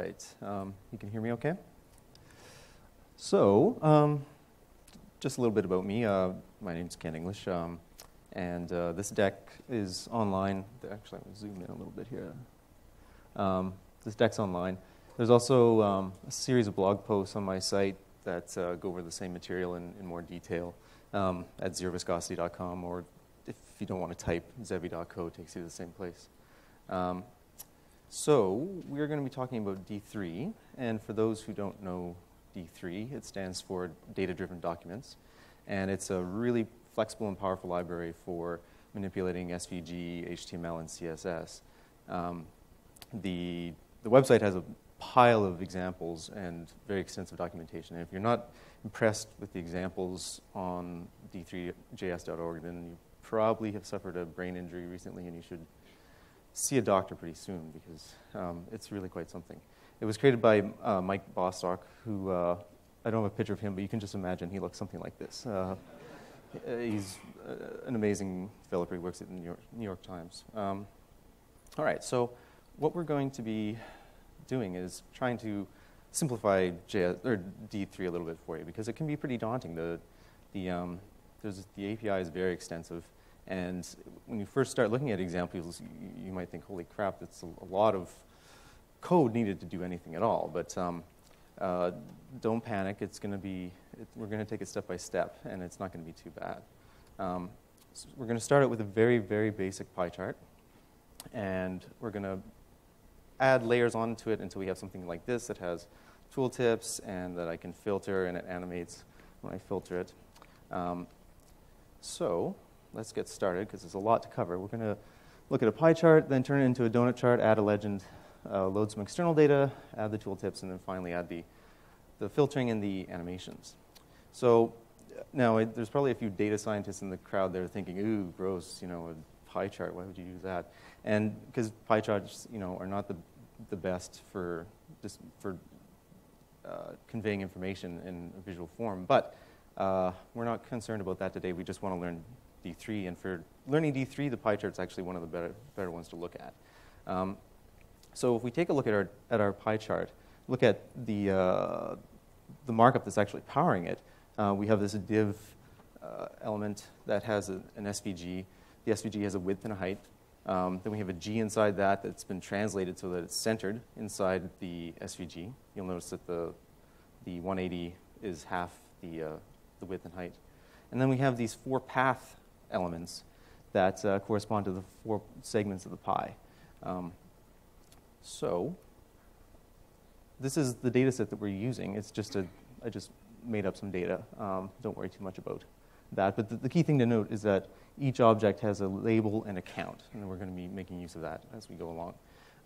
right. Um, you can hear me okay? So, um, just a little bit about me. Uh, my name's Kent English, um, and uh, this deck is online. Actually, I'm going to zoom in a little bit here. Um, this deck's online. There's also um, a series of blog posts on my site that uh, go over the same material in, in more detail um, at zeroviscosity.com, or if you don't want to type, zevi.co takes you to the same place. So we're going to be talking about D3, and for those who don't know D3, it stands for Data-Driven Documents, and it's a really flexible and powerful library for manipulating SVG, HTML, and CSS. Um, the, the website has a pile of examples and very extensive documentation, and if you're not impressed with the examples on d3js.org, then you probably have suffered a brain injury recently and you should see a doctor pretty soon because um, it's really quite something. It was created by uh, Mike Bostock, who uh, I don't have a picture of him, but you can just imagine he looks something like this. Uh, he's uh, an amazing developer. He works at the New York, New York Times. Um, all right, so what we're going to be doing is trying to simplify JS, or D3 a little bit for you because it can be pretty daunting. The, the, um, the API is very extensive. And when you first start looking at examples, you, might think, holy crap, that's a, a, lot of code needed to do anything at all. But um, uh, don't panic. It's going to be, it, we're going to take it step by step, and it's not going to be too bad. Um, so we're going to start out with a very, very basic pie chart. And we're going to add layers onto it until we have something like this that has tooltips and that I can filter and it animates when I filter it. Um, so let's get started because there's a lot to cover. We're going to look at a pie chart, then turn it into a donut chart, add a legend, uh, load some external data, add the tooltips, and then finally add the, the filtering and the animations. So now it, there's probably a few data scientists in the crowd that are thinking, ooh, gross, you know, a pie chart, why would you use that? And because pie charts, you know, are not the, the best for, just for uh, conveying information in a visual form. But uh, we're not concerned about that today. We just want to learn D3. And for learning D3, the pie chart is actually one of the better, better ones to look at. Um, so if we take a look at our, at our pie chart, look at the, uh, the markup that's actually powering it, uh, we have this div uh, element that has a, an SVG. The SVG has a width and a height. Um, then we have a G inside that that's been translated so that it's centered inside the SVG. You'll notice that the, the 180 is half the, uh, the width and height. And then we have these four path elements that uh, correspond to the four segments of the pie. Um, so this is the data set that we're using. It's just a, I just made up some data. Um, don't worry too much about that. But the, the, key thing to note is that each object has a label and a count, and we're going to be making use of that as we go along.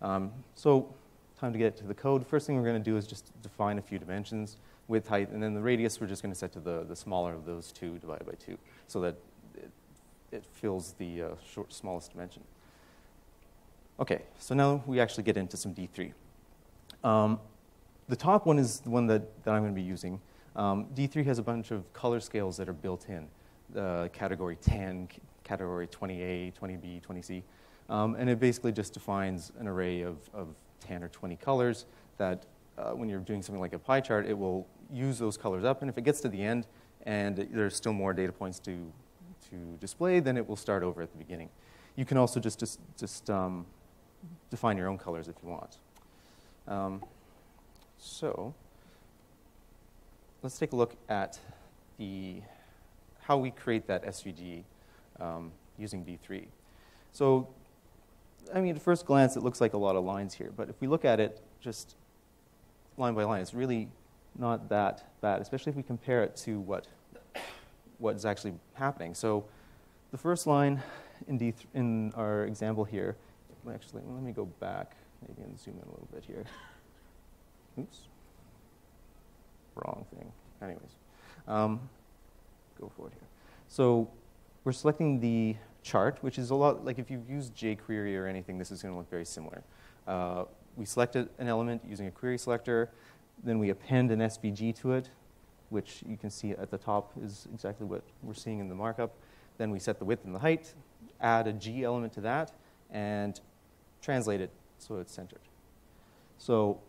Um, so time to get to the code. First thing we're going to do is just define a few dimensions, width, height, and then the radius we're just going to set to the, the smaller of those two divided by 2 so that it, fills the uh, short, smallest dimension. Okay, so now we actually get into some D3. Um, the top one is the one that, that I'm going to be using. Um, D3 has a bunch of color scales that are built in, uh, category 10, category 20A, 20B, 20C. Um, and it basically just defines an array of, of 10 or 20 colors that uh, when you're doing something like a pie chart, it will use those colors up. And if it gets to the end and there's still more data points to, to display, then it will start over at the beginning. You can also just, just, just um, define your own colors if you want. Um, so let's take a look at the, how we create that SVG um, using D3. So, I mean, at first glance, it looks like a lot of lines here, but if we look at it just line by line, it's really not that bad, especially if we compare it to what, what is actually happening. So the first line in, D in our example here, actually, let me go back, maybe and zoom in a little bit here. Oops wrong thing. Anyways, um, go forward here. So we're selecting the chart, which is a lot like if you've used jQuery or anything, this is going to look very similar. Uh, we selected an element using a query selector, then we append an SVG to it, which you can see at the top is exactly what we're seeing in the markup. Then we set the width and the height, add a G element to that, and translate it so it's centered. So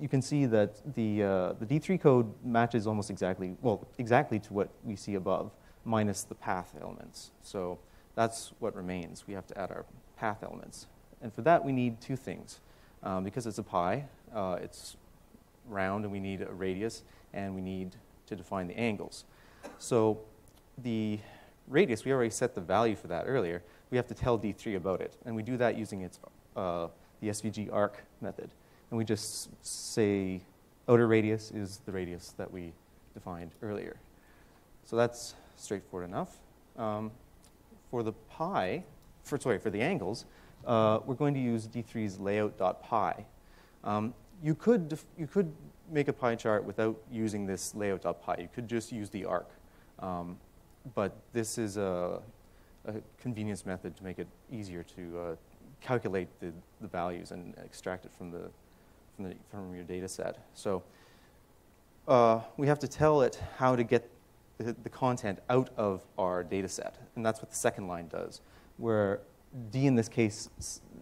you can see that the, uh, the D3 code matches almost exactly, well, exactly to what we see above, minus the path elements. So that's what remains. We have to add our path elements. And for that, we need two things. Um, because it's a pie, uh, it's round, and we need a radius, and we need to define the angles. So the radius, we already set the value for that earlier. We have to tell D3 about it. And we do that using its, uh, the SVG arc method. And we just say outer radius is the radius that we defined earlier. So that's straightforward enough. Um, for the pie, for, sorry, for the angles, uh, we're going to use D3's layout.pie. Um, you, could you could make a pie chart without using this layout.pie. You could just use the arc. Um, but this is a, a, convenience method to make it easier to uh, calculate the, the values and extract it from, the, from, the, from your data set. So uh, we have to tell it how to get the, the content out of our data set. And that's what the second line does, where D in this case,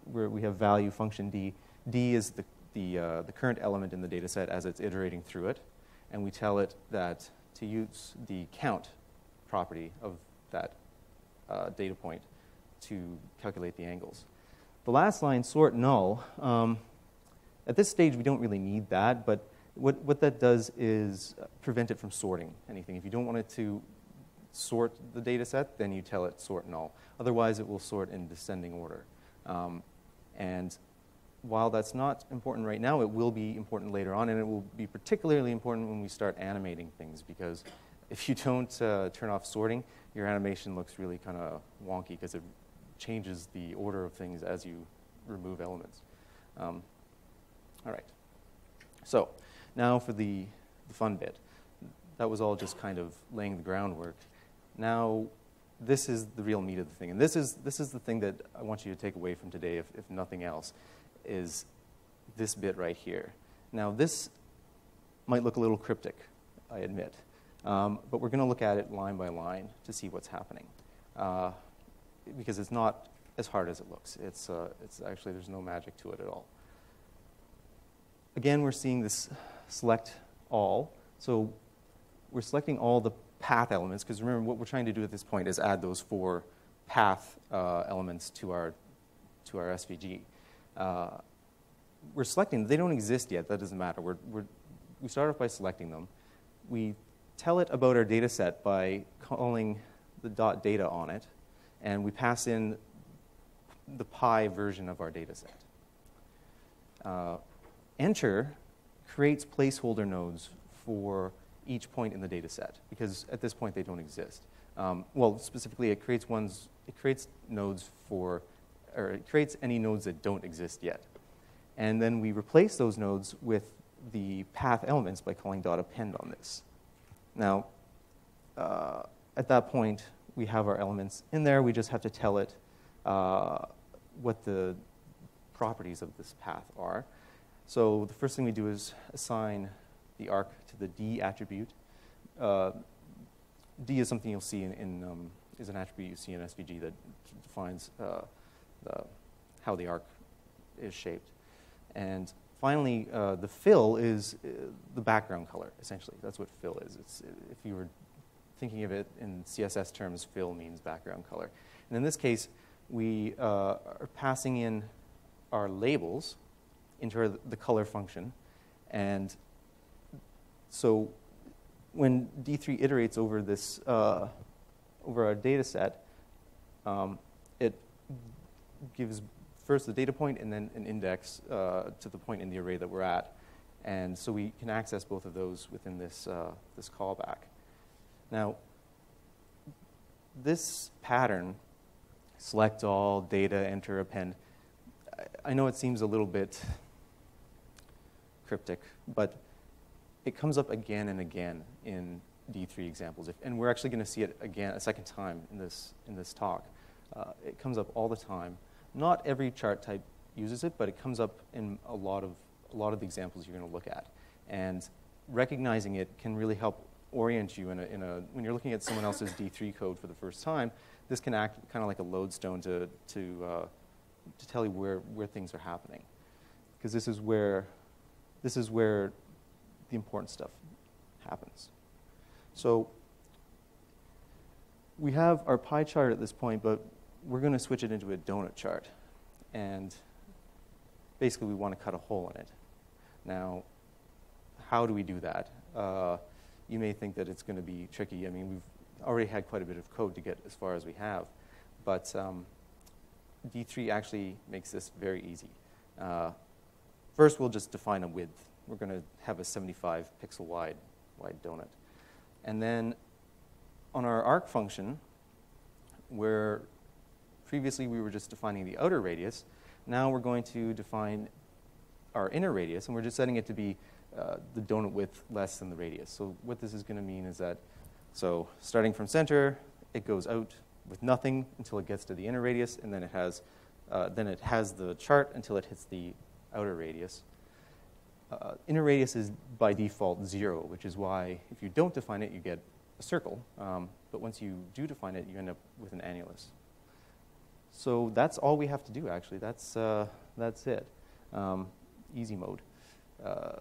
where we have value function D, D is the, the, uh, the current element in the data set as it's iterating through it. And we tell it that to use the count property of that uh, data point to calculate the angles. The last line, sort null, um, at this stage we don't really need that, but what, what that does is prevent it from sorting anything. If you don't want it to sort the data set, then you tell it sort null. Otherwise, it will sort in descending order. Um, and while that's not important right now, it will be important later on, and it will be particularly important when we start animating things because if you don't uh, turn off sorting, your animation looks really kind of wonky because it changes the order of things as you remove elements. Um, all right. So now for the, the fun bit. That was all just kind of laying the groundwork. Now, this is the real meat of the thing. And this is, this is the thing that I want you to take away from today, if, if nothing else, is this bit right here. Now, this might look a little cryptic, I admit. Um, but we're going to look at it line by line to see what's happening. Uh, because it's not as hard as it looks. It's, uh, it's actually, there's no magic to it at all. Again, we're seeing this select all. So we're selecting all the path elements, because remember, what we're trying to do at this point is add those four path uh, elements to our, to our SVG. Uh, we're selecting, they don't exist yet, that doesn't matter. We're, we're, we start off by selecting them. We tell it about our data set by calling the dot data on it, and we pass in the pie version of our data set. Uh, enter creates placeholder nodes for each point in the data set because at this point they don't exist. Um, well, specifically, it creates ones. It creates nodes for, or it creates any nodes that don't exist yet, and then we replace those nodes with the path elements by calling dot append on this. Now, uh, at that point, we have our elements in there. We just have to tell it uh, what the properties of this path are. So the first thing we do is assign the arc to the D attribute. Uh, D is something you'll see in, in um, is an attribute you see in SVG that defines uh, the, how the arc is shaped. And finally, uh, the fill is uh, the background color, essentially. That's what fill is. It's, if you were thinking of it in CSS terms, fill means background color. And in this case, we uh, are passing in our labels into the color function. And so when D3 iterates over this, uh, over our data set, um, gives first the data point and then an index uh, to the point in the array that we're at. And so we can access both of those within this, uh, this callback. Now, this pattern, select all, data, enter, append, I know it seems a little bit cryptic, but it comes up again and again in D3 examples. If, and we're actually going to see it again a second time in this, in this talk. Uh, it comes up all the time. Not every chart type uses it, but it comes up in a lot of, a lot of the examples you're going to look at. And recognizing it can really help orient you in a, in a, when you're looking at someone else's D3 code for the first time, this can act kind of like a lodestone to, to, uh, to tell you where, where things are happening. Because this is where this is where the important stuff happens. So we have our pie chart at this point, but we're going to switch it into a donut chart. And basically, we want to cut a hole in it. Now, how do we do that? Uh, you may think that it's going to be tricky. I mean, we've already had quite a bit of code to get as far as we have. But um, D3 actually makes this very easy. Uh, first, we'll just define a width. We're going to have a 75 pixel wide, wide donut. And then on our arc function, where previously we were just defining the outer radius, now we're going to define our inner radius, and we're just setting it to be uh, the donut width less than the radius. So what this is going to mean is that, so starting from center, it goes out with nothing until it gets to the inner radius, and then it has, uh, then it has the chart until it hits the outer radius. Uh, inner radius is by default zero, which is why if you don't define it, you get a circle. Um, but once you do define it, you end up with an annulus. So that's all we have to do, actually. That's, uh, that's it. Um, easy mode. Uh,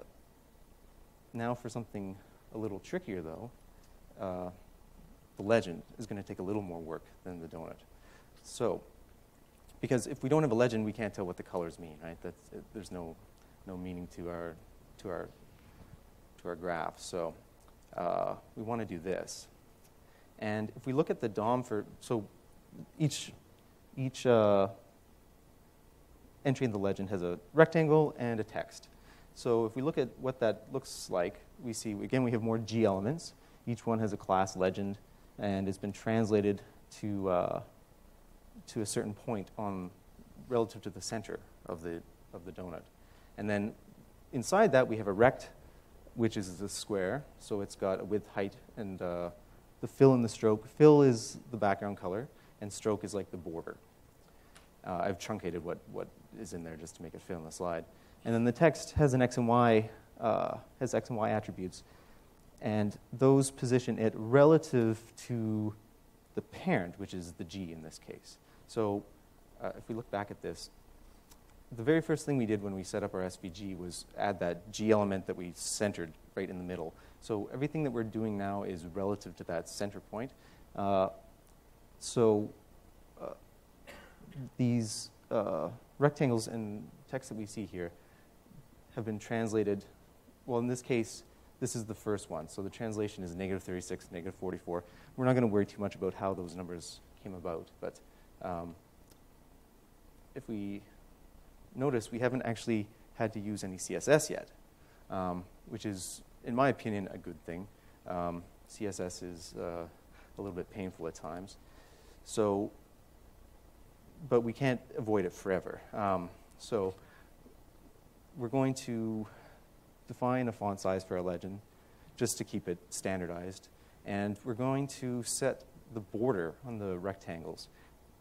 now for something a little trickier, though. Uh, the legend is going to take a little more work than the donut. So, because if we don't have a legend, we can't tell what the colors mean, right? That's, it, there's no, no meaning to our, to our, to our graph. So uh, we want to do this. And if we look at the DOM for, so each, each uh, entry in the legend has a rectangle and a text. So if we look at what that looks like, we see, again, we have more G elements. Each one has a class legend and has been translated to, uh, to a certain point on relative to the center of the, of the donut. And then inside that, we have a rect, which is a square. So it's got a width, height, and uh, the fill and the stroke. Fill is the background color, and stroke is like the border. Uh, I've truncated what, what is in there just to make it fit on the slide. And then the text has an X and Y, uh, has X and Y attributes and those position it relative to the parent, which is the G in this case. So uh, if we look back at this, the very first thing we did when we set up our SVG was add that G element that we centered right in the middle. So everything that we're doing now is relative to that center point. Uh, so uh, these uh, rectangles and text that we see here have been translated, well, in this case, this is the first one. So the translation is negative 36, negative 44. We're not going to worry too much about how those numbers came about, but um, if we notice, we haven't actually had to use any CSS yet, um, which is, in my opinion, a good thing. Um, CSS is uh, a little bit painful at times. So, but we can't avoid it forever. Um, so we're going to define a font size for our legend just to keep it standardized. And we're going to set the border on the rectangles.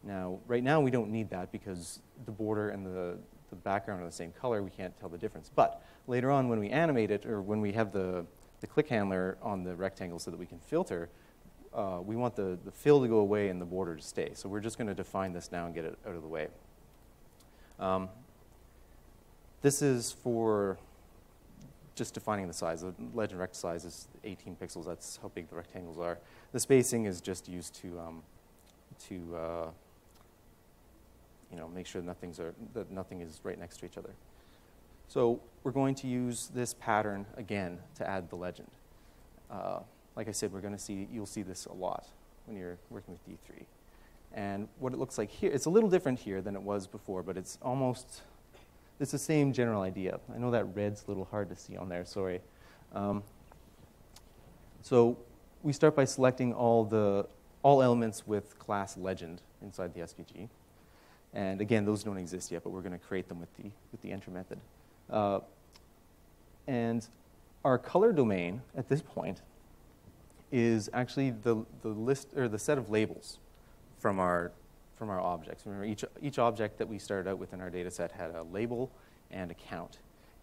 Now, right now we don't need that because the border and the, the background are the same color. We can't tell the difference. But later on when we animate it or when we have the, the click handler on the rectangle so that we can filter, uh, we want the, the fill to go away and the border to stay. So we're just going to define this now and get it out of the way. Um, this is for just defining the size. The legend rect size is 18 pixels. That's how big the rectangles are. The spacing is just used to um, to uh, you know make sure nothing's are, that nothing is right next to each other. So we're going to use this pattern again to add the legend. Uh, like I said, we're going to see you'll see this a lot when you're working with D3. And what it looks like here, it's a little different here than it was before, but it's almost it's the same general idea. I know that red's a little hard to see on there, sorry. Um, so we start by selecting all the all elements with class legend inside the SVG. And again, those don't exist yet, but we're going to create them with the, with the enter method. Uh, and our color domain at this point is actually the, the list or the set of labels from our from our objects. Remember, each, each object that we started out with in our data set had a label and a count.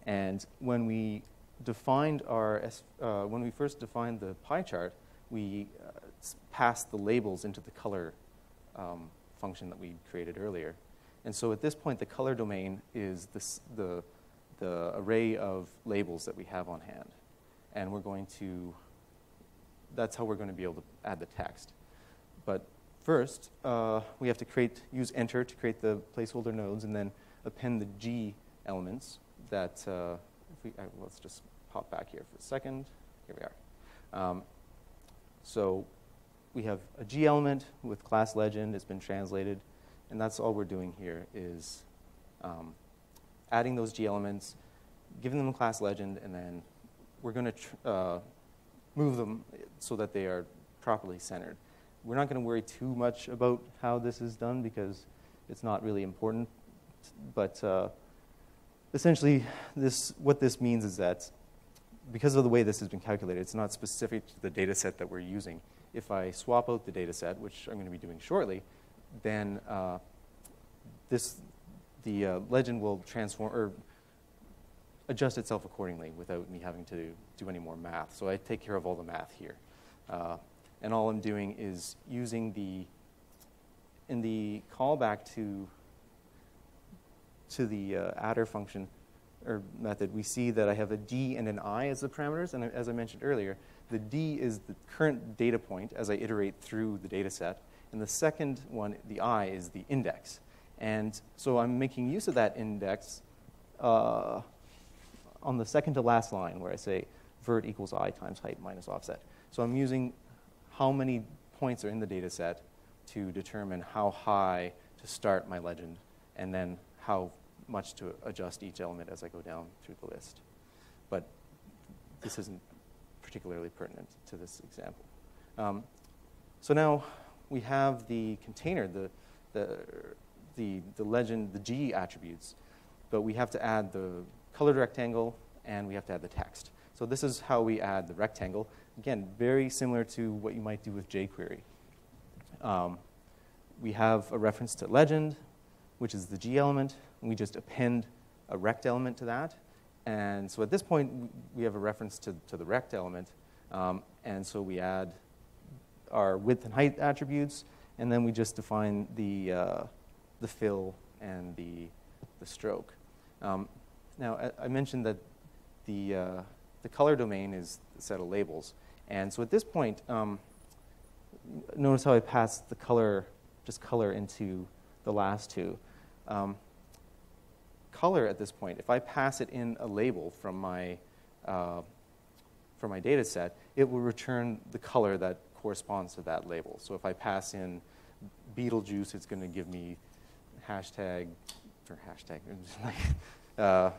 And when we defined our, uh, when we first defined the pie chart, we uh, passed the labels into the color um, function that we created earlier. And so at this point, the color domain is this, the, the array of labels that we have on hand. And we're going to, that's how we're going to be able to add the text. But first, uh, we have to create, use enter to create the placeholder nodes and then append the G elements that, uh, we, uh, let's just pop back here for a second. Here we are. Um, so we have a G element with class legend. It's been translated. And that's all we're doing here is um, adding those G elements, giving them a class legend, and then we're going to move them so that they are properly centered. We're not going to worry too much about how this is done because it's not really important. But uh, essentially, this, what this means is that because of the way this has been calculated, it's not specific to the data set that we're using. If I swap out the data set, which I'm going to be doing shortly, then uh, this, the uh, legend will transform or adjust itself accordingly without me having to do any more math. So I take care of all the math here. Uh, and all I'm doing is using the, in the callback to, to the uh, attr function or method, we see that I have a D and an I as the parameters. And as I mentioned earlier, the D is the current data point as I iterate through the data set. And the second one, the I, is the index. And so I'm making use of that index uh, on the second to last line where I say vert equals I times height minus offset. So I'm using how many points are in the data set to determine how high to start my legend and then how much to adjust each element as I go down through the list. But this isn't particularly pertinent to this example. Um, so now we have the container, the, the, the, the legend, the G attributes, but we have to add the colored rectangle and we have to add the text. So this is how we add the rectangle. Again, very similar to what you might do with jQuery. Um, we have a reference to legend, which is the G element, and we just append a rect element to that. And so at this point, we have a reference to, to the rect element, um, and so we add our width and height attributes, and then we just define the, uh, the fill and the, the stroke. Um, now, I mentioned that the, uh, the color domain is a set of labels. And so at this point, um, notice how I passed the color, just color into the last two. Um, color at this point, if I pass it in a label from my, uh, from my data set, it will return the color that corresponds to that label. So if I pass in Beetlejuice, it's going to give me hashtag, or hashtag, uh,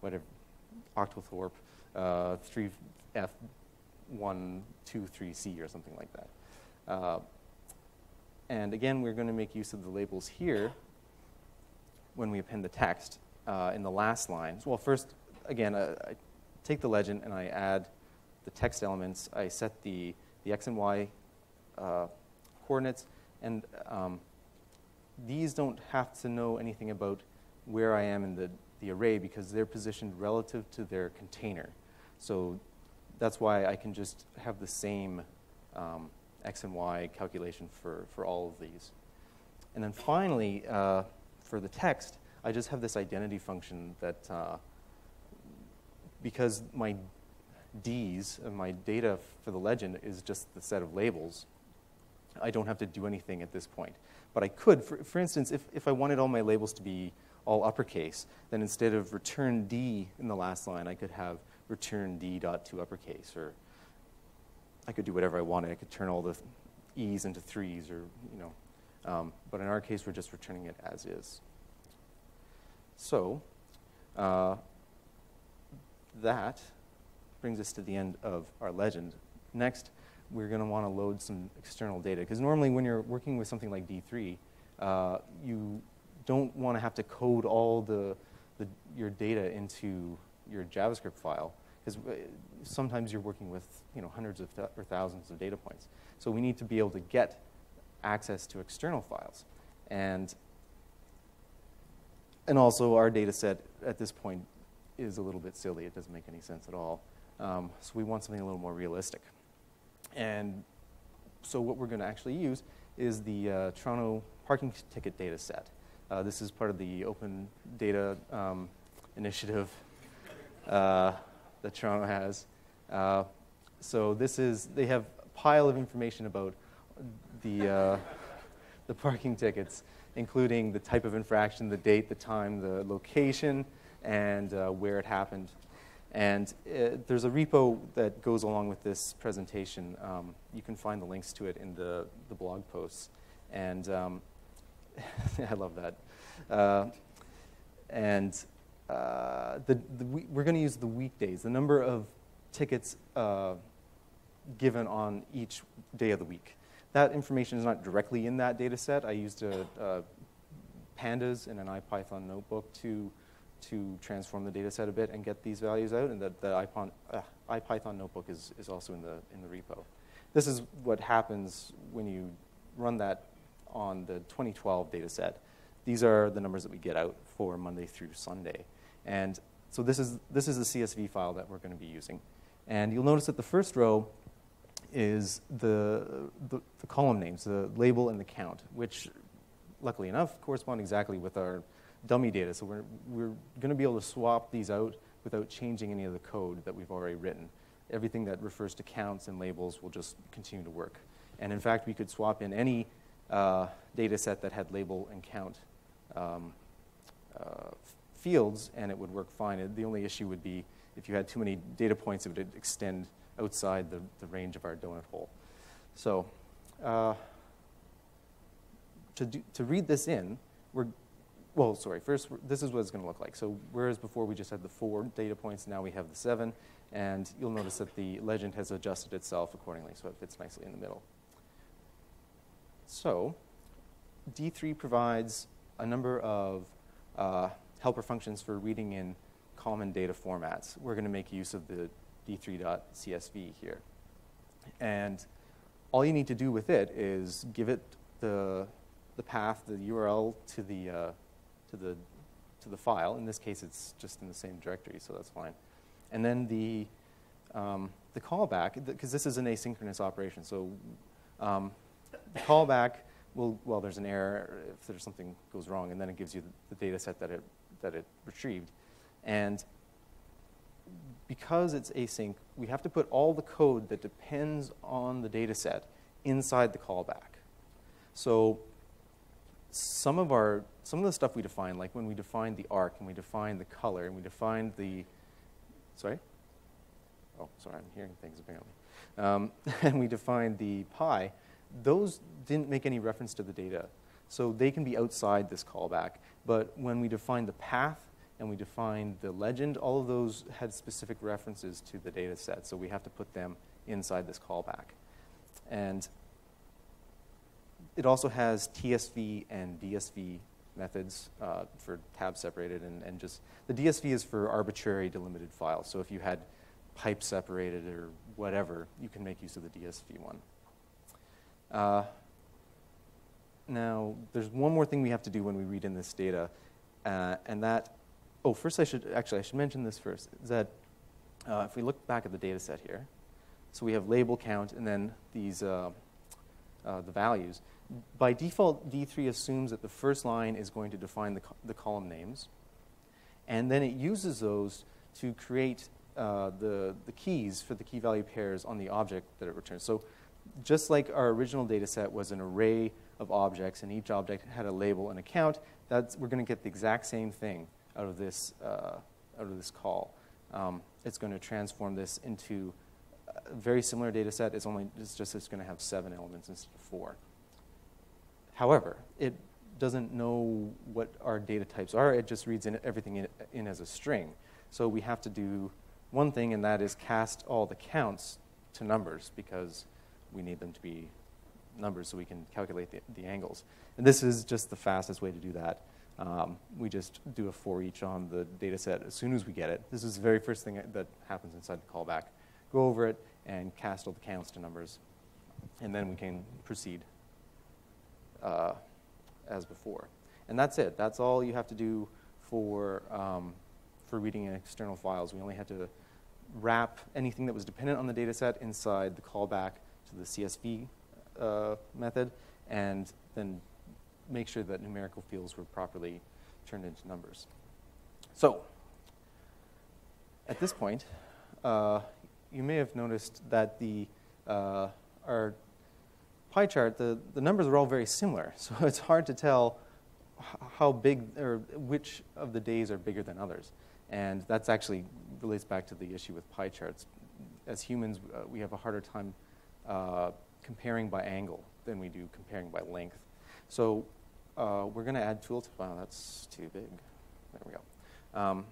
whatever, Octothorpe, uh, 3F123C or something like that. Uh, and again, we're going to make use of the labels here when we append the text uh, in the last line. Well, first, again, uh, I take the legend and I add the text elements. I set the the x and y uh, coordinates, and um, these don't have to know anything about where I am in the, the array because they're positioned relative to their container. So that's why I can just have the same um, x and y calculation for, for all of these. And then finally, uh, for the text, I just have this identity function that uh, because my Ds of my data for the legend is just the set of labels. I don't have to do anything at this point. But I could, for, for instance, if, if I wanted all my labels to be all uppercase, then instead of return D in the last line, I could have return D dot to uppercase, or I could do whatever I wanted. I could turn all the E's into threes, or, you know. Um, but in our case, we're just returning it as is. So, uh, that brings us to the end of our legend. Next, we're going to want to load some external data. Because normally when you're working with something like D3, uh, you don't want to have to code all the, the, your data into your JavaScript file. Because uh, sometimes you're working with you know, hundreds of th or thousands of data points. So we need to be able to get access to external files. And, and also our data set at this point is a little bit silly. It doesn't make any sense at all. Um, so we want something a little more realistic. And so what we're going to actually use is the uh, Toronto parking ticket data set. Uh, this is part of the open data um, initiative uh, that Toronto has. Uh, so this is, they have a pile of information about the, uh, the parking tickets, including the type of infraction, the date, the time, the location, and uh, where it happened. And uh, there's a repo that goes along with this presentation. Um, you can find the links to it in the, the blog posts. And um, I love that. Uh, and uh, the, the, we're going to use the weekdays, the number of tickets uh, given on each day of the week. That information is not directly in that data set. I used a, a pandas in an IPython notebook to, to transform the data set a bit and get these values out, and the, the IPython, uh, IPython notebook is, is also in the, in the repo. This is what happens when you run that on the 2012 data set. These are the numbers that we get out for Monday through Sunday. And so this is, this is the CSV file that we're going to be using. And you'll notice that the first row is the, the, the, column names, the label and the count, which luckily enough correspond exactly with our dummy data. So we're, we're going to be able to swap these out without changing any of the code that we've already written. Everything that refers to counts and labels will just continue to work. And in fact, we could swap in any uh, data set that had label and count um, uh, fields, and it would work fine. The only issue would be if you had too many data points, it would extend outside the, the range of our donut hole. So uh, to, do, to read this in, we're, well, sorry, first, this is what it's going to look like. So whereas before we just had the four data points, now we have the seven, and you'll notice that the legend has adjusted itself accordingly, so it fits nicely in the middle. So D3 provides a number of uh, helper functions for reading in common data formats. We're going to make use of the d3.csv here. And all you need to do with it is give it the, the path, the URL to the, uh, to, the, to the file. In this case, it's just in the same directory, so that's fine. And then the, um, the callback, because this is an asynchronous operation, so um, the callback will, well, there's an error if there's something goes wrong, and then it gives you the, the data set that it, that it retrieved. And because it's async, we have to put all the code that depends on the data set inside the callback. So some of our some of the stuff we define, like when we define the arc and we define the color and we define the sorry? Oh, sorry, I'm hearing things apparently. Um, and we define the pie, those didn't make any reference to the data. So they can be outside this callback. But when we define the path and we defined the legend, all of those had specific references to the data set, so we have to put them inside this callback. And it also has TSV and DSV methods uh, for tab separated, and, and just the DSV is for arbitrary delimited files. So if you had pipe separated or whatever, you can make use of the DSV one. Uh, now, there's one more thing we have to do when we read in this data, uh, and that oh, first I should, actually, I should mention this first, is that uh, if we look back at the data set here, so we have label count and then these, uh, uh, the values. By default, D3 assumes that the first line is going to define the, co the column names, and then it uses those to create uh, the, the keys for the key value pairs on the object that it returns. So just like our original data set was an array of objects, and each object had a label and a count, that's, we're going to get the exact same thing out of this, uh, out of this call. Um, it's going to transform this into a very similar data set. It's, only, it's just it's going to have seven elements instead of four. However, it doesn't know what our data types are. It just reads in everything in, in as a string. So we have to do one thing, and that is cast all the counts to numbers because we need them to be numbers so we can calculate the, the angles. And this is just the fastest way to do that. Um, we just do a for each on the data set as soon as we get it. This is the very first thing that happens inside the callback. Go over it and cast all the counts to numbers, and then we can proceed uh, as before. And that's it. That's all you have to do for, um, for reading external files. We only had to wrap anything that was dependent on the data set inside the callback to the CSV uh, method, and then make sure that numerical fields were properly turned into numbers. So at this point, uh, you may have noticed that the, uh, our pie chart, the, the numbers are all very similar. So it's hard to tell how big or which of the days are bigger than others. And that's actually relates back to the issue with pie charts. As humans, uh, we have a harder time uh, comparing by angle than we do comparing by length. So uh, we're going to add tooltip. Wow, that's too big. There we go. Um,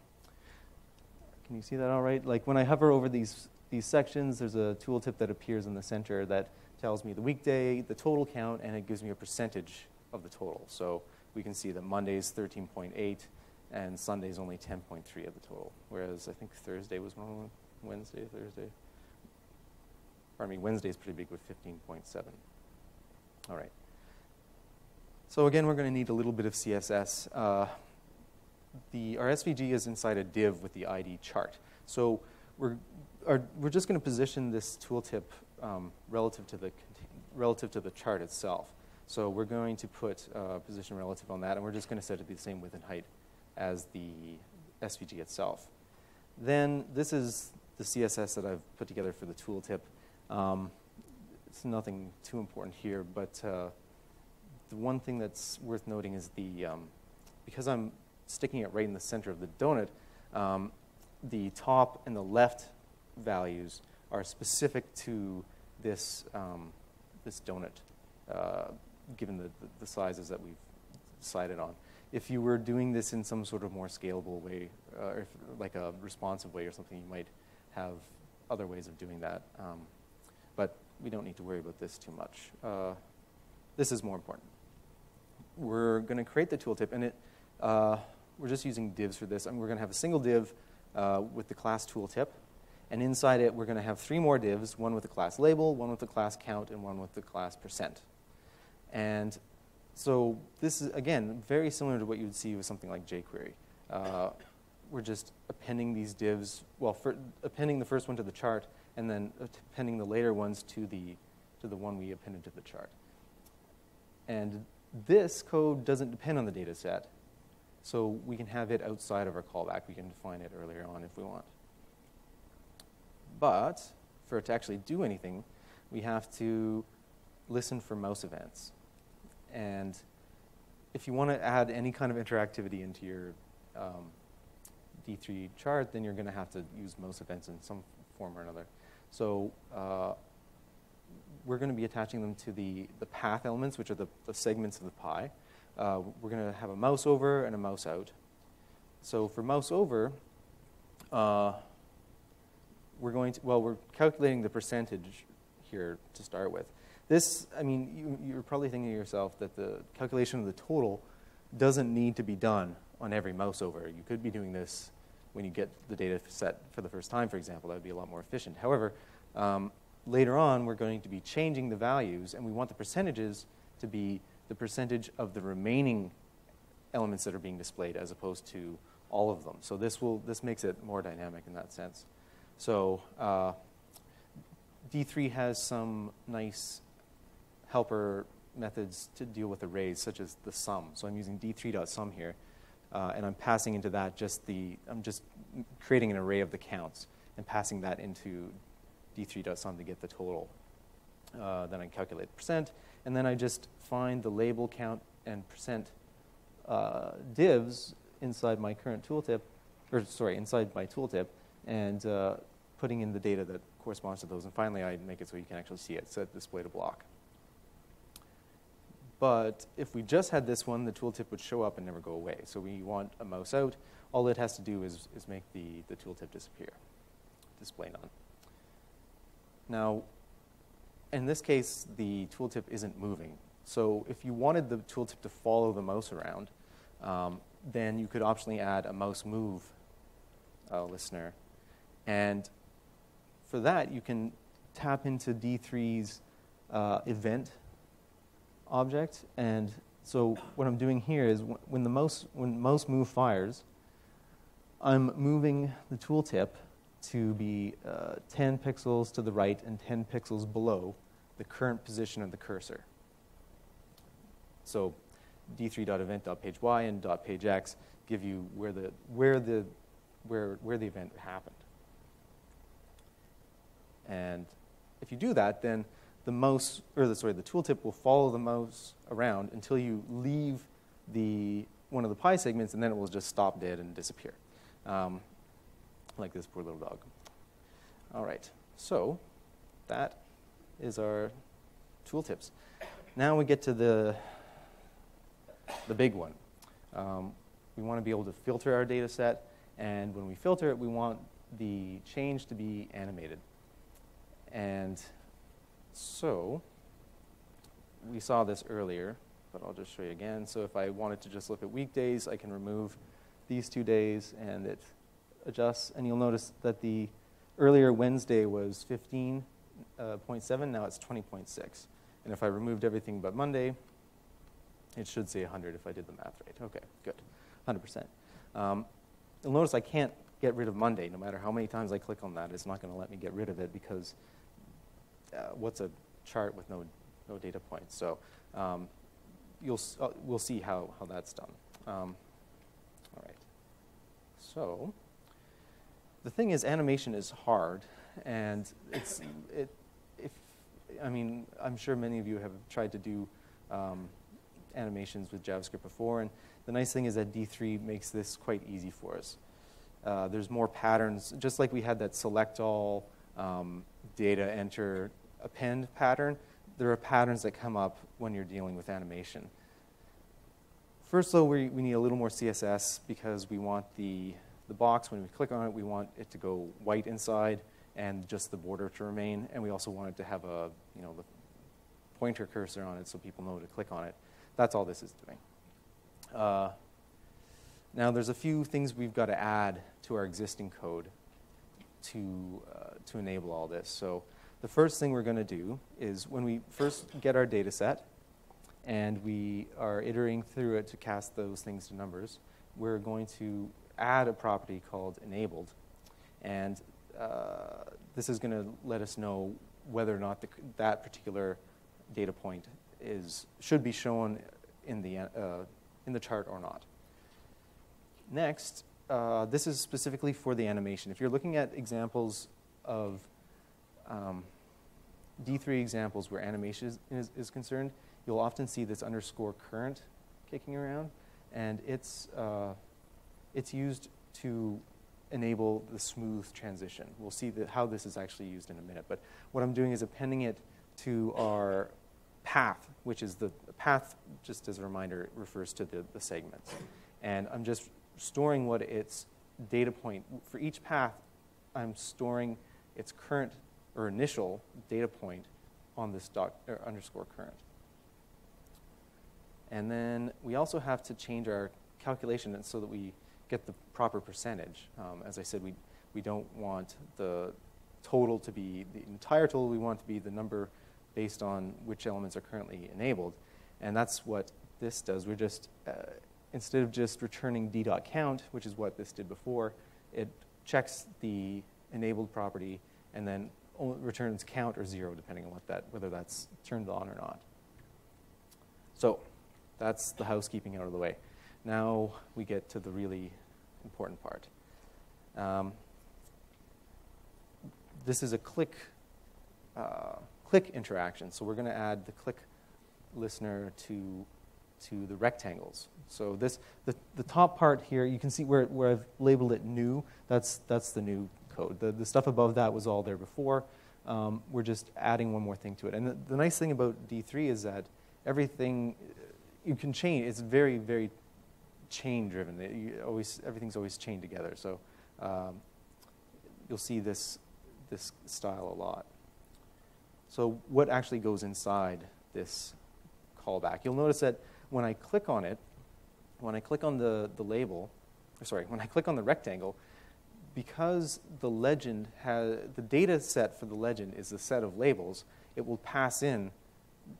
can you see that all right? Like when I hover over these, these sections, there's a tooltip that appears in the center that tells me the weekday, the total count, and it gives me a percentage of the total. So we can see that Monday is 13.8 and Sunday is only 10.3 of the total, whereas I think Thursday was one, Wednesday, Thursday. Pardon me, Wednesday's pretty big with 15.7. All right. So again, we're going to need a little bit of CSS. Uh, the, our SVG is inside a div with the ID chart. So we're, we're just going to position this tooltip um, relative, to the, relative to the chart itself. So we're going to put uh, position relative on that, and we're just going to set it to be the same width and height as the SVG itself. Then this is the CSS that I've put together for the tooltip. Um, it's nothing too important here, but uh, the one thing that's worth noting is the, um, because I'm sticking it right in the center of the donut, um, the top and the left values are specific to this, um, this donut, uh, given the, the, sizes that we've decided on. If you were doing this in some sort of more scalable way, uh, if, like a responsive way or something, you might have other ways of doing that. Um, but we don't need to worry about this too much. Uh, this is more important. We're going to create the tooltip, and it, uh, we're just using divs for this. and we're going to have a single div uh, with the class tooltip. And inside it, we're going to have three more divs, one with the class label, one with the class count, and one with the class percent. And so this is, again, very similar to what you would see with something like jQuery. Uh, we're just appending these divs, well, for, appending the first one to the chart, and then appending the later ones to the, to the one we appended to the chart. And this code doesn't depend on the data set. So we can have it outside of our callback. We can define it earlier on if we want. But for it to actually do anything, we have to listen for mouse events. And if you want to add any kind of interactivity into your um, D3 chart, then you're going to have to use mouse events in some form or another. So uh, we're going to be attaching them to the, the path elements, which are the, the segments of the pie uh, we're going to have a mouse over and a mouse out. So for mouse over, uh, we're going to, well, we're calculating the percentage here to start with. This, I mean, you, are probably thinking to yourself that the calculation of the total doesn't need to be done on every mouse over. You could be doing this when you get the data set for the first time, for example. That would be a lot more efficient. However, um, later on, we're going to be changing the values, and we want the percentages to be the percentage of the remaining elements that are being displayed as opposed to all of them. So this, will, this makes it more dynamic in that sense. So uh, D3 has some nice helper methods to deal with arrays, such as the sum. So I'm using d3.sum here, uh, and I'm passing into that just the, I'm just creating an array of the counts and passing that into d3.sum to get the total. Uh, then I calculate percent, and then I just find the label count and percent uh, divs inside my current tooltip, or sorry, inside my tooltip, and uh, putting in the data that corresponds to those. And finally, I make it so you can actually see it, set display to block. But if we just had this one, the tooltip would show up and never go away. So we want a mouse out. All it has to do is, is make the, the tooltip disappear, display none. Now, in this case, the tooltip isn't moving. So if you wanted the tooltip to follow the mouse around, um, then you could optionally add a mouse move uh, listener. And for that, you can tap into D3's uh, event object. And so what I'm doing here is when the mouse, when mouse move fires, I'm moving the tooltip to be uh, 10 pixels to the right and 10 pixels below the current position of the cursor. So d3.event.pageY and .pageX give you where the, where the, where, where the event happened. And if you do that, then the mouse, or the, sorry, the tooltip will follow the mouse around until you leave the, one of the pie segments, and then it will just stop dead and disappear. Um, like this poor little dog. All right, so that is our tooltips. Now we get to the, the big one. Um, we want to be able to filter our data set, and when we filter it, we want the change to be animated. And so we saw this earlier, but I'll just show you again. So if I wanted to just look at weekdays, I can remove these two days and it adjusts. And you'll notice that the earlier Wednesday was 15.7, uh, now it's 20.6. And if I removed everything but Monday, it should say 100 if I did the math right. Okay, good, 100%. Um, you'll notice I can't get rid of Monday. No matter how many times I click on that, it's not going to let me get rid of it because uh, what's a chart with no, no data points? So um, you'll, uh, we'll see how, how that's done. Um, all right. So the thing is, animation is hard, and it's, it, if, I mean, I'm sure many of you have tried to do um, animations with JavaScript before, and the nice thing is that D3 makes this quite easy for us. Uh, there's more patterns, just like we had that select all um, data enter append pattern, there are patterns that come up when you're dealing with animation. First, though, we, we need a little more CSS because we want the, the box, when we click on it, we want it to go white inside and just the border to remain. And we also want it to have a, you know, the pointer cursor on it so people know to click on it. That's all this is doing. Uh, now, there's a few things we've got to add to our existing code to, uh, to enable all this. So the first thing we're going to do is when we first get our data set and we are iterating through it to cast those things to numbers, we're going to add a property called enabled. And uh, this is going to let us know whether or not the, that particular data point is, should be shown in the, uh, in the chart or not. Next, uh, this is specifically for the animation. If you're looking at examples of um, D3 examples where animation is, is, is, concerned, you'll often see this underscore current kicking around, and it's, uh, it's used to enable the smooth transition. We'll see the, how this is actually used in a minute, but what I'm doing is appending it to our path, which is the path, just as a reminder, refers to the, the segments. And I'm just storing what its data point, for each path, I'm storing its current or initial data point on this dot, underscore current. And then we also have to change our calculation so that we get the proper percentage. Um, as I said, we, we don't want the total to be the entire total, we want to be the number based on which elements are currently enabled. And that's what this does. We're just, uh, instead of just returning d.count, which is what this did before, it checks the enabled property and then returns count or zero, depending on what that, whether that's turned on or not. So that's the housekeeping out of the way. Now we get to the really important part. Um, this is a click, uh, click interaction. So we're going to add the click listener to, to the rectangles. So this, the, the top part here, you can see where, where I've labeled it new. That's, that's the new code. The, the stuff above that was all there before. Um, we're just adding one more thing to it. And the, the, nice thing about D3 is that everything, you can chain, it's very, very chain driven. You always, everything's always chained together. So um, you'll see this, this style a lot. So what actually goes inside this callback? You'll notice that when I click on it, when I click on the, the label, sorry, when I click on the rectangle, because the legend has, the data set for the legend is a set of labels, it will pass in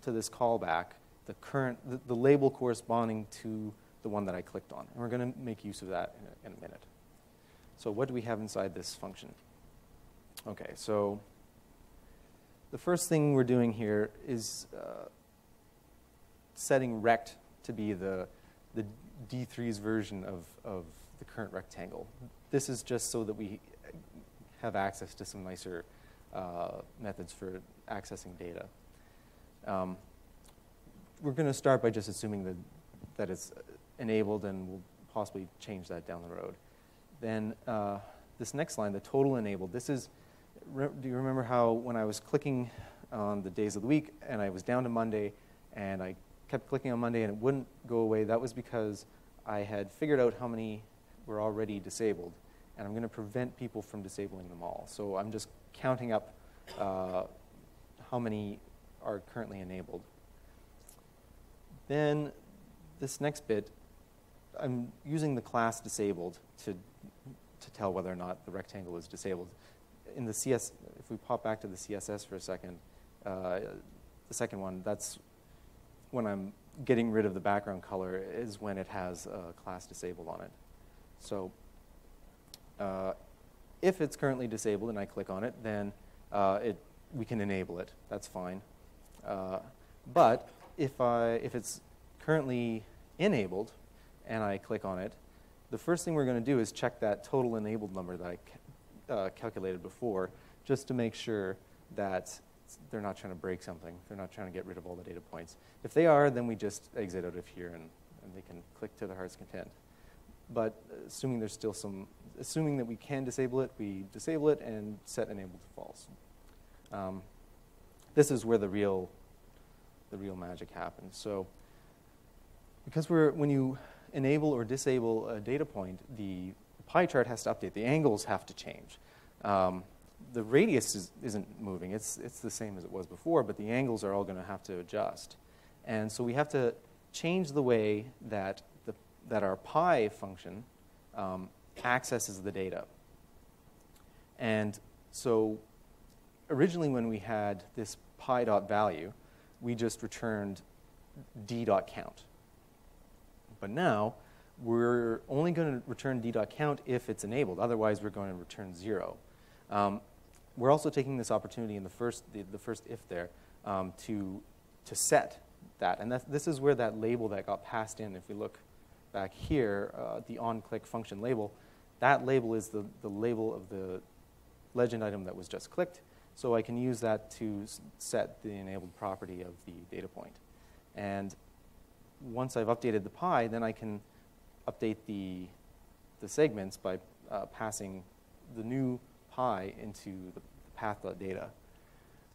to this callback the current, the, the label corresponding to the one that I clicked on. And we're going to make use of that in a, in a minute. So what do we have inside this function? Okay, so the first thing we're doing here is uh, setting rect to be the, the D3's version of, of the current rectangle. This is just so that we have access to some nicer uh, methods for accessing data. Um, we're going to start by just assuming that, that it's enabled and we'll possibly change that down the road. Then uh, this next line, the total enabled, this is, do you remember how when I was clicking on the days of the week and I was down to Monday and I kept clicking on Monday and it wouldn't go away, that was because I had figured out how many were already disabled and I'm going to prevent people from disabling them all. So I'm just counting up uh, how many are currently enabled. Then this next bit, I'm using the class disabled to, to tell whether or not the rectangle is disabled. In the CS, if we pop back to the CSS for a second, uh, the second one, that's when I'm getting rid of the background color is when it has a class disabled on it. So uh, if it's currently disabled and I click on it, then uh, it, we can enable it. That's fine. Uh, but if, I, if it's currently enabled and I click on it, the first thing we're going to do is check that total enabled number that I ca uh, calculated before just to make sure that they're not trying to break something. They're not trying to get rid of all the data points. If they are, then we just exit out of here and, and they can click to their heart's content. But assuming there's still some, assuming that we can disable it, we disable it and set enable to false. Um, this is where the real, the real magic happens. So because we're, when you enable or disable a data point, the pie chart has to update. The angles have to change. Um, the radius is, isn't moving. It's, it's the same as it was before, but the angles are all going to have to adjust. And so we have to change the way that, that our pie function um, accesses the data. And so originally when we had this pie dot value, we just returned d dot count. But now we're only going to return d dot count if it's enabled. Otherwise, we're going to return zero. Um, we're also taking this opportunity in the first, the, the first if there um, to, to set that. And this is where that label that got passed in, if we look back here, uh, the on-click function label, that label is the, the label of the legend item that was just clicked. So I can use that to set the enabled property of the data point. And once I've updated the pie, then I can update the, the segments by uh, passing the new pie into the path.data.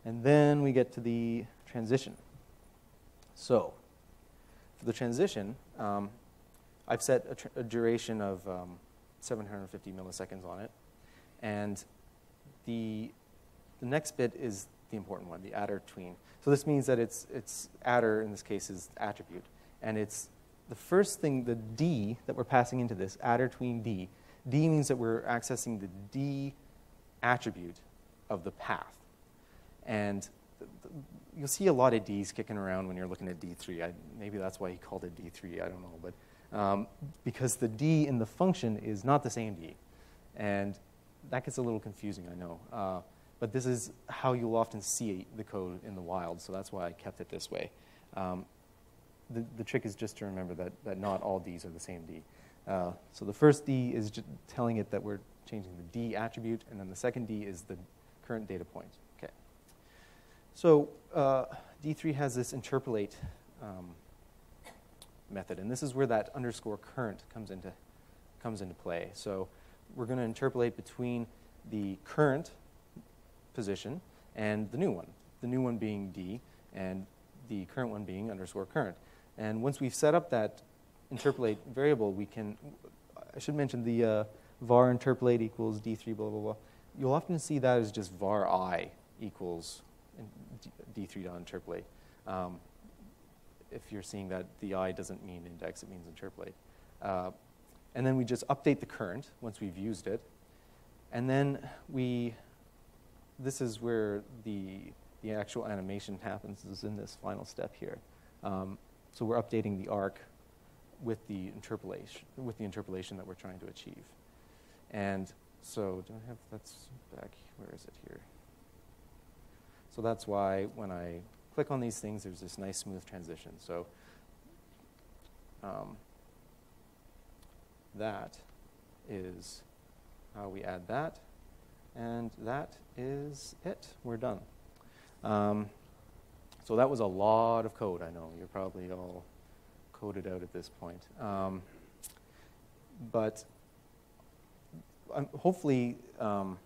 And then we get to the transition. So for the transition, um, I've set a, a duration of um, 750 milliseconds on it. And the the next bit is the important one, the attrTween. So this means that it's, it's attr, in this case, is attribute. And it's the first thing, the D that we're passing into this, attrTween D. D means that we're accessing the D attribute of the path. And you'll see a lot of D's kicking around when you're looking at D3. I, maybe that's why he called it D3, I don't know. But um, because the D in the function is not the same D. And that gets a little confusing, I know. Uh, but this is how you'll often see the code in the wild, so that's why I kept it this way. Um, the, the trick is just to remember that, that not all Ds are the same D. Uh, so the first D is telling it that we're changing the D attribute, and then the second D is the current data point. Okay. So uh, D3 has this interpolate um, method, and this is where that underscore current comes into, comes into play. So we're going to interpolate between the current position and the new one, the new one being D and the current one being underscore current. And once we've set up that interpolate variable, we can, I should mention the uh, var interpolate equals D3 blah, blah, blah. You'll often see that as just var i equals D3 dot interpolate. Um, if you're seeing that the i doesn't mean index, it means interpolate. Uh, and then we just update the current once we've used it. And then we this is where the, the actual animation happens, is in this final step here. Um, so we're updating the arc with the interpolation, with the interpolation that we're trying to achieve. And so, do I have, that's back, where is it here? So that's why when I click on these things, there's this nice smooth transition. So um, that is how we add that. And that is it. We're done. Um, so that was a lot of code, I know. You're probably all coded out at this point. Um, but um, hopefully um,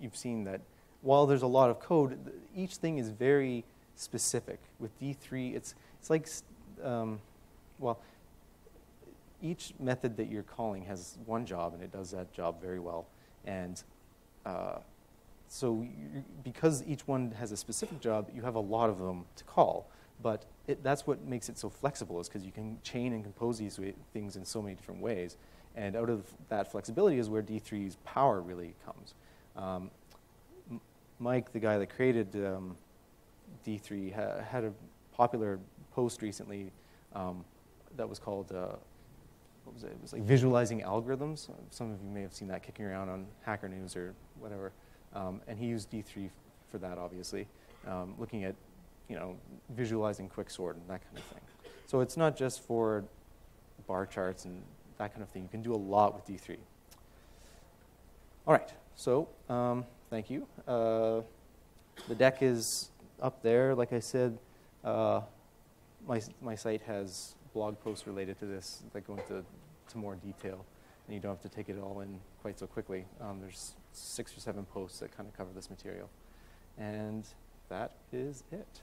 you've seen that while there's a lot of code, each thing is very specific. With D3, it's, it's like, um, well, each method that you're calling has one job, and it does that job very well. And uh, so, because each one has a specific job, you have a lot of them to call. But it, that's what makes it so flexible, is because you can chain and compose these things in so many different ways. And out of that flexibility is where D3's power really comes. Um, Mike, the guy that created um, D3, ha- had a popular post recently um, that was called, uh, what was it? It was like visualizing algorithms. Some of you may have seen that kicking around on Hacker News or whatever. Um, and he used D3 f- for that, obviously, um, looking at, you know, visualizing quicksort and that kind of thing. So it's not just for bar charts and that kind of thing. You can do a lot with D3. All right, so um, thank you. Uh, the deck is up there. Like I said, uh, my, my site has blog posts related to this that go into to more detail, and you don't have to take it all in quite so quickly. Um, there's six or seven posts that kind of cover this material. And that is it.